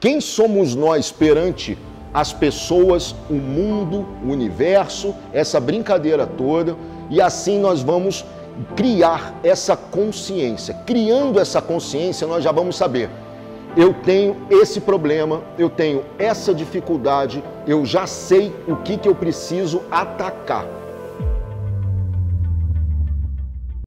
Quem somos nós perante as pessoas, o mundo, o universo, essa brincadeira toda, e assim nós vamos criar essa consciência. Criando essa consciência, nós já vamos saber. Eu tenho esse problema, eu tenho essa dificuldade, eu já sei o que, que eu preciso atacar.